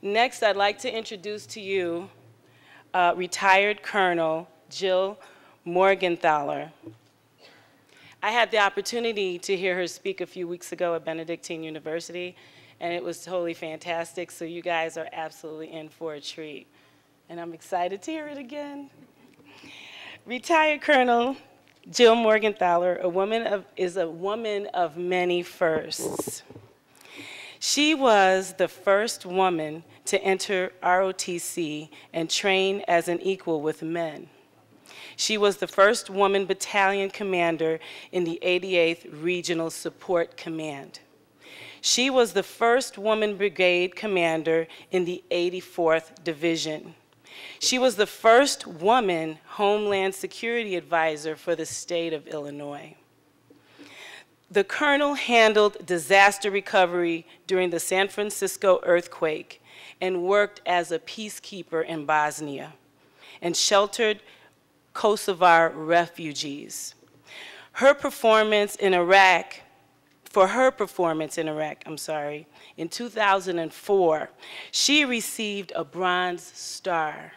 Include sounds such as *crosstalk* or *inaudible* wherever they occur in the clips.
Next, I'd like to introduce to you uh, retired Colonel Jill Morgenthaler. I had the opportunity to hear her speak a few weeks ago at Benedictine University, and it was totally fantastic, so you guys are absolutely in for a treat. And I'm excited to hear it again. Retired Colonel Jill Morgenthaler a woman of, is a woman of many firsts. She was the first woman to enter ROTC and train as an equal with men. She was the first woman battalion commander in the 88th Regional Support Command. She was the first woman brigade commander in the 84th Division. She was the first woman Homeland Security Advisor for the state of Illinois. The colonel handled disaster recovery during the San Francisco earthquake and worked as a peacekeeper in Bosnia and sheltered Kosovar refugees. Her performance in Iraq, for her performance in Iraq, I'm sorry, in 2004, she received a Bronze Star.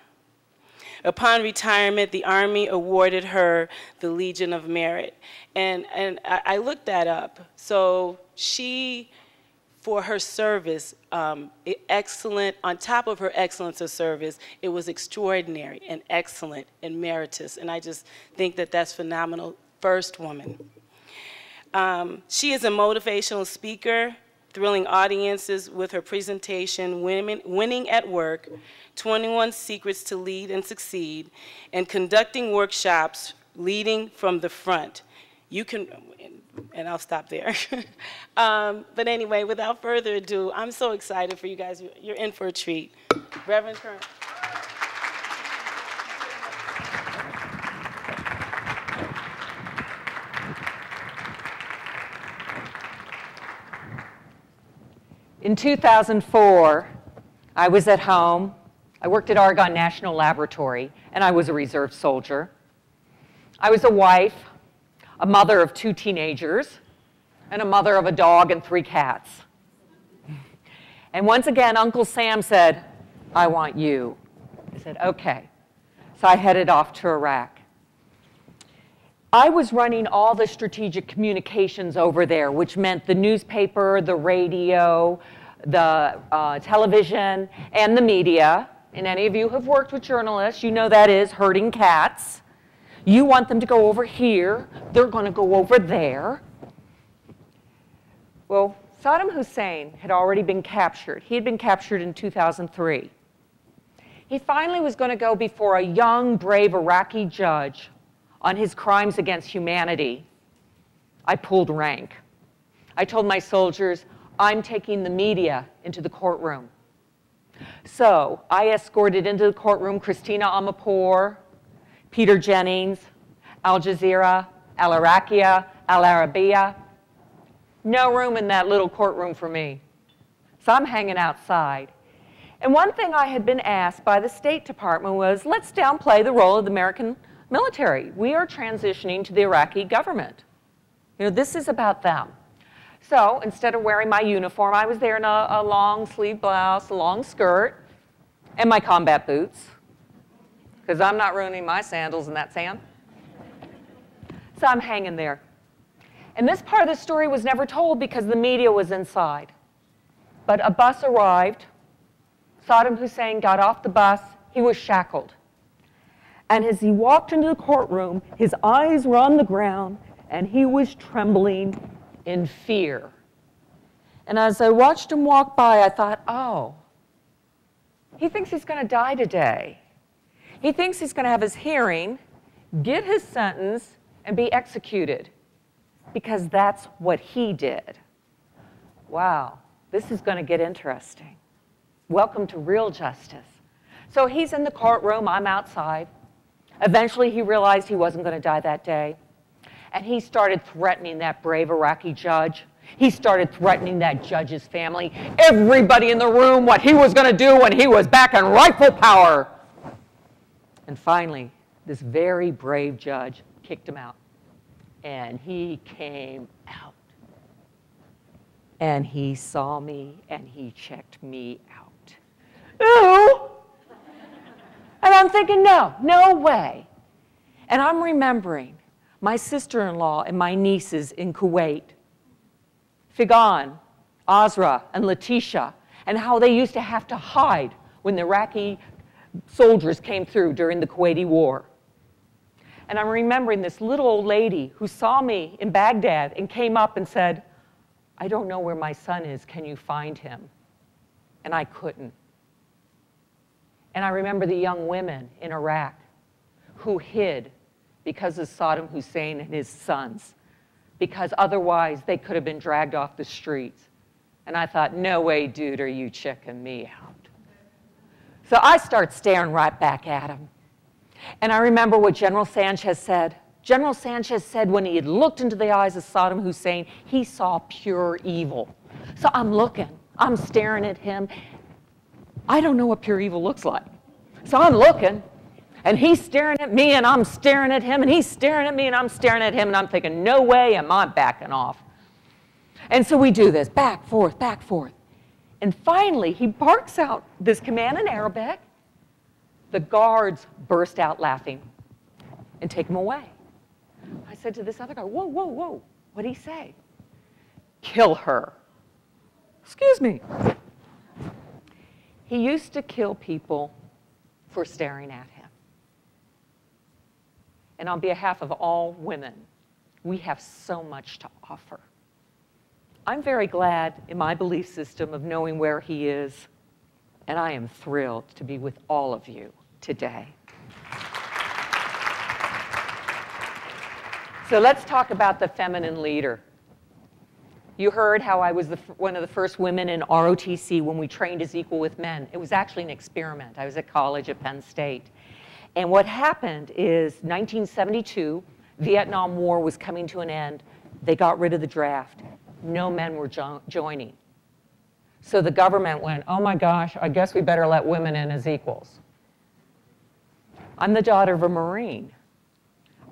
Upon retirement, the Army awarded her the Legion of Merit. And, and I, I looked that up. So she for her service, um, excellent, on top of her excellence of service, it was extraordinary and excellent and meritorious. And I just think that that's phenomenal. First woman. Um, she is a motivational speaker, thrilling audiences with her presentation, Women, Winning at Work, 21 Secrets to Lead and Succeed, and conducting workshops, Leading from the Front. You can, and I'll stop there. *laughs* um, but anyway, without further ado, I'm so excited for you guys. You're in for a treat. Reverend Colonel. In 2004, I was at home. I worked at Argonne National Laboratory, and I was a reserve soldier. I was a wife a mother of two teenagers, and a mother of a dog and three cats. And once again, Uncle Sam said, I want you. I said, okay. So I headed off to Iraq. I was running all the strategic communications over there, which meant the newspaper, the radio, the uh, television, and the media. And any of you who have worked with journalists, you know that is herding cats. You want them to go over here, they're going to go over there. Well, Saddam Hussein had already been captured. He had been captured in 2003. He finally was going to go before a young, brave Iraqi judge on his crimes against humanity. I pulled rank. I told my soldiers, I'm taking the media into the courtroom. So I escorted into the courtroom Christiane Amanpour, Peter Jennings, Al Jazeera, Al Iraqiya, Al Arabiya. No room in that little courtroom for me. So I'm hanging outside. And one thing I had been asked by the State Department was let's downplay the role of the American military. We are transitioning to the Iraqi government. You know, this is about them. So instead of wearing my uniform, I was there in a, a long sleeve blouse, a long skirt, and my combat boots because I'm not ruining my sandals in that sand. So I'm hanging there. And this part of the story was never told because the media was inside. But a bus arrived. Saddam Hussein got off the bus. He was shackled. And as he walked into the courtroom, his eyes were on the ground and he was trembling in fear. And as I watched him walk by, I thought, oh, he thinks he's going to die today. He thinks he's going to have his hearing, get his sentence, and be executed because that's what he did. Wow, this is going to get interesting. Welcome to real justice. So he's in the courtroom, I'm outside. Eventually, he realized he wasn't going to die that day. And he started threatening that brave Iraqi judge. He started threatening that judge's family, everybody in the room, what he was going to do when he was back in rightful power. And finally, this very brave judge kicked him out. And he came out. And he saw me and he checked me out. you? I'm thinking, no, no way. And I'm remembering my sister in law and my nieces in Kuwait, Figan, Azra, and Letitia, and how they used to have to hide when the Iraqi soldiers came through during the Kuwaiti War. And I'm remembering this little old lady who saw me in Baghdad and came up and said, I don't know where my son is. Can you find him? And I couldn't. And I remember the young women in Iraq who hid because of Saddam Hussein and his sons, because otherwise they could have been dragged off the streets. And I thought, no way, dude, are you checking me out. So I start staring right back at him. And I remember what General Sanchez said. General Sanchez said when he had looked into the eyes of Saddam Hussein, he saw pure evil. So I'm looking, I'm staring at him. I don't know what pure evil looks like. So I'm looking, and he's staring at me, and I'm staring at him, and he's staring at me, and I'm staring at him, and I'm thinking, no way am I backing off. And so we do this back, forth, back, forth. And finally, he barks out this command in Arabic. The guards burst out laughing and take him away. I said to this other guy, Whoa, whoa, whoa. What did he say? Kill her. Excuse me. He used to kill people for staring at him. And on behalf of all women, we have so much to offer. I'm very glad in my belief system of knowing where he is, and I am thrilled to be with all of you today. So let's talk about the feminine leader. You heard how I was the, one of the first women in ROTC when we trained as equal with men. It was actually an experiment. I was at college at Penn State. And what happened is 1972, Vietnam War was coming to an end. They got rid of the draft no men were jo joining. So the government went, oh my gosh, I guess we better let women in as equals. I'm the daughter of a Marine.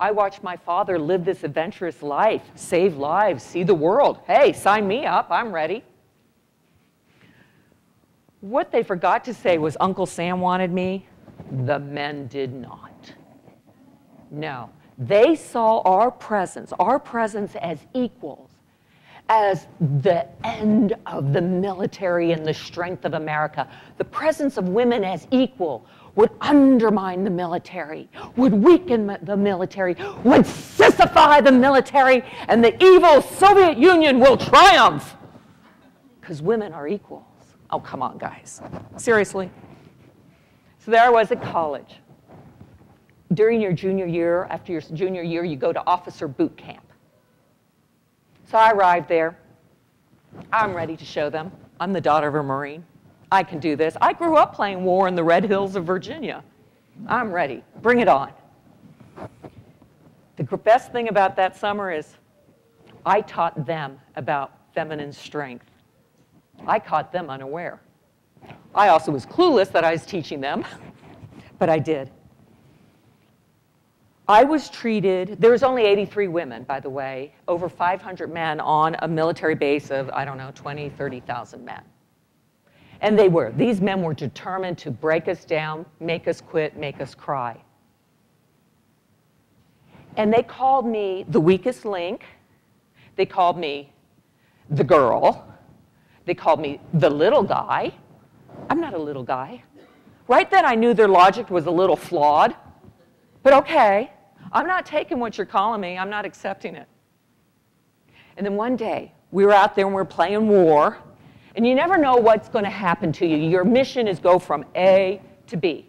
I watched my father live this adventurous life, save lives, see the world. Hey, sign me up, I'm ready. What they forgot to say was Uncle Sam wanted me. The men did not. No, they saw our presence, our presence as equals as the end of the military and the strength of America. The presence of women as equal would undermine the military, would weaken the military, would sissify the military, and the evil Soviet Union will triumph. Because women are equals. Oh, come on, guys. Seriously. So there I was at college. During your junior year, after your junior year, you go to officer boot camp. So I arrived there. I'm ready to show them. I'm the daughter of a Marine. I can do this. I grew up playing war in the Red Hills of Virginia. I'm ready. Bring it on. The best thing about that summer is I taught them about feminine strength. I caught them unaware. I also was clueless that I was teaching them, *laughs* but I did. I was treated, there was only 83 women, by the way, over 500 men on a military base of, I don't know, 20, 30,000 men. And they were. These men were determined to break us down, make us quit, make us cry. And they called me the weakest link. They called me the girl. They called me the little guy. I'm not a little guy. Right then, I knew their logic was a little flawed, but okay. I'm not taking what you're calling me. I'm not accepting it. And then one day, we were out there and we are playing war, and you never know what's going to happen to you. Your mission is go from A to B.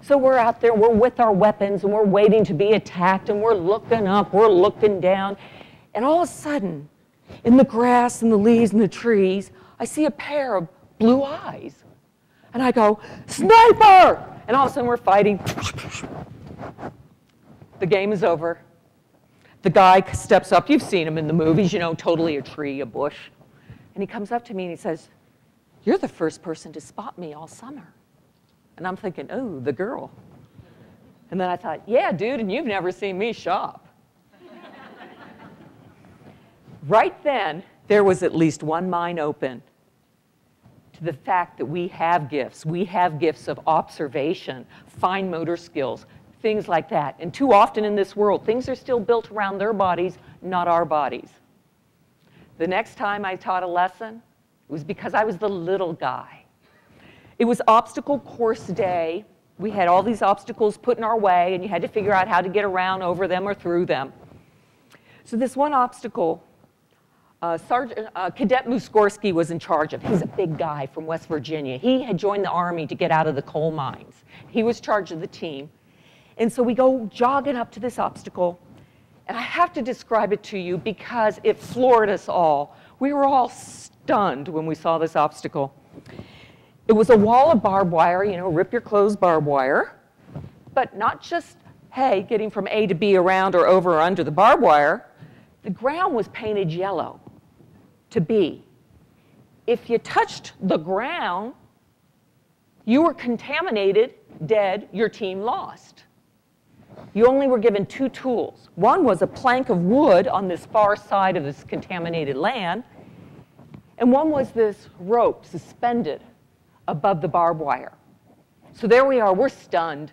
So we're out there, we're with our weapons, and we're waiting to be attacked, and we're looking up, we're looking down, and all of a sudden, in the grass and the leaves and the trees, I see a pair of blue eyes. And I go, Sniper! And all of a sudden, we're fighting. The game is over. The guy steps up. You've seen him in the movies, you know, totally a tree, a bush. And he comes up to me and he says, You're the first person to spot me all summer. And I'm thinking, Oh, the girl. And then I thought, Yeah, dude, and you've never seen me shop. right then, there was at least one mine open to the fact that we have gifts. We have gifts of observation, fine motor skills, things like that. And too often in this world, things are still built around their bodies, not our bodies. The next time I taught a lesson, it was because I was the little guy. It was obstacle course day. We had all these obstacles put in our way, and you had to figure out how to get around over them or through them. So this one obstacle, uh, Sergeant, uh, Cadet Muskorski was in charge of. He's a big guy from West Virginia. He had joined the Army to get out of the coal mines. He was charged of the team. And so we go jogging up to this obstacle, and I have to describe it to you because it floored us all. We were all stunned when we saw this obstacle. It was a wall of barbed wire, you know, rip your clothes barbed wire, but not just, hey, getting from A to B around or over or under the barbed wire. The ground was painted yellow to B. If you touched the ground, you were contaminated, dead, your team lost you only were given two tools. One was a plank of wood on this far side of this contaminated land, and one was this rope suspended above the barbed wire. So there we are, we're stunned.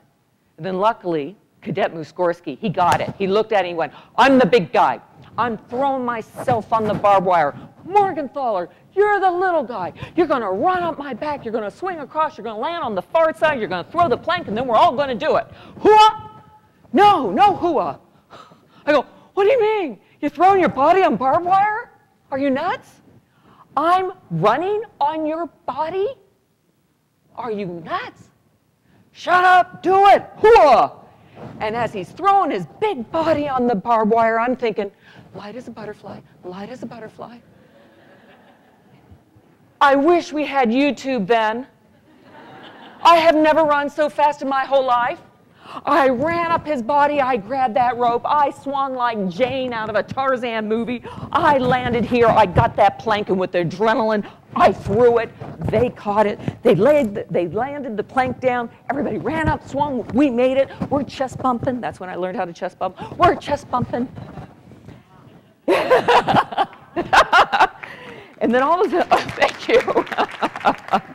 And then luckily, Cadet Muskorski, he got it. He looked at it and he went, I'm the big guy. I'm throwing myself on the barbed wire. Morgenthaler, you're the little guy. You're going to run up my back. You're going to swing across. You're going to land on the far side. You're going to throw the plank, and then we're all going to do it. Hooah! No, no hua. I go, what do you mean? You're throwing your body on barbed wire? Are you nuts? I'm running on your body? Are you nuts? Shut up, do it, hua. And as he's throwing his big body on the barbed wire, I'm thinking, light as a butterfly, light as a butterfly. I wish we had YouTube then. I have never run so fast in my whole life. I ran up his body. I grabbed that rope. I swung like Jane out of a Tarzan movie. I landed here. I got that plank, and with the adrenaline, I threw it. They caught it. They, laid, they landed the plank down. Everybody ran up, swung. We made it. We're chest bumping. That's when I learned how to chest bump. We're chest bumping. *laughs* and then all of a sudden, oh, *laughs* thank you. *laughs*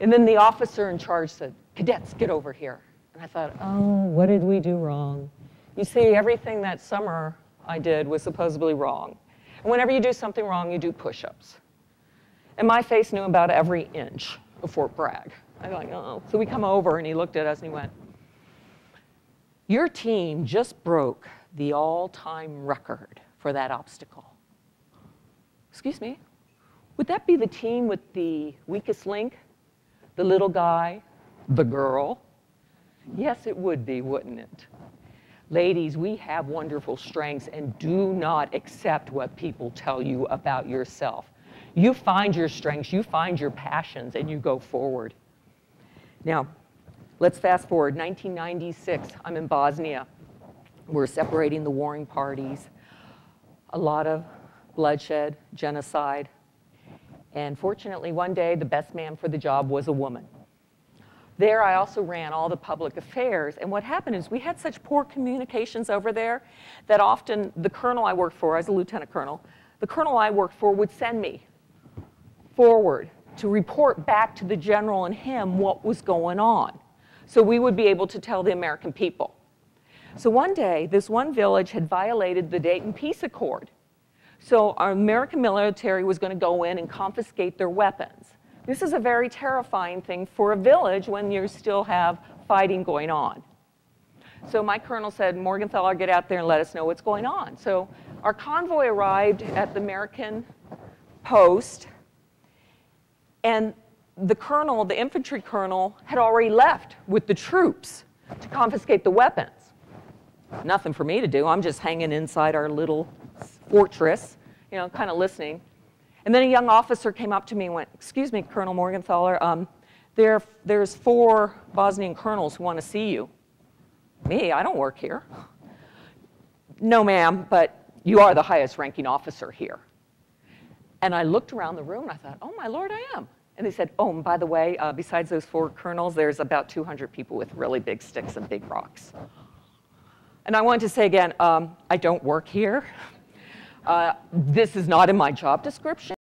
and then the officer in charge said, cadets, get over here. And I thought, oh, what did we do wrong? You see, everything that summer I did was supposedly wrong. And whenever you do something wrong, you do push ups. And my face knew about every inch of Fort Bragg. I'm like, oh. So we come over, and he looked at us and he went, Your team just broke the all time record for that obstacle. Excuse me? Would that be the team with the weakest link? The little guy the girl? Yes, it would be, wouldn't it? Ladies, we have wonderful strengths and do not accept what people tell you about yourself. You find your strengths, you find your passions, and you go forward. Now, let's fast forward. 1996, I'm in Bosnia. We're separating the warring parties. A lot of bloodshed, genocide. And fortunately, one day, the best man for the job was a woman. There, I also ran all the public affairs. And what happened is we had such poor communications over there that often the colonel I worked for, as a lieutenant colonel, the colonel I worked for would send me forward to report back to the general and him what was going on. So we would be able to tell the American people. So one day, this one village had violated the Dayton Peace Accord. So our American military was going to go in and confiscate their weapons. This is a very terrifying thing for a village when you still have fighting going on. So my colonel said, Morgenthaler, get out there and let us know what's going on. So our convoy arrived at the American post, and the colonel, the infantry colonel, had already left with the troops to confiscate the weapons. Nothing for me to do. I'm just hanging inside our little fortress, you know, kind of listening. And then a young officer came up to me and went, excuse me, Colonel Morgenthaler, um, there, there's four Bosnian colonels who want to see you. Me, I don't work here. No, ma'am, but you are the highest ranking officer here. And I looked around the room and I thought, oh my lord, I am. And they said, oh, and by the way, uh, besides those four colonels, there's about 200 people with really big sticks and big rocks. And I wanted to say again, um, I don't work here. Uh, this is not in my job description.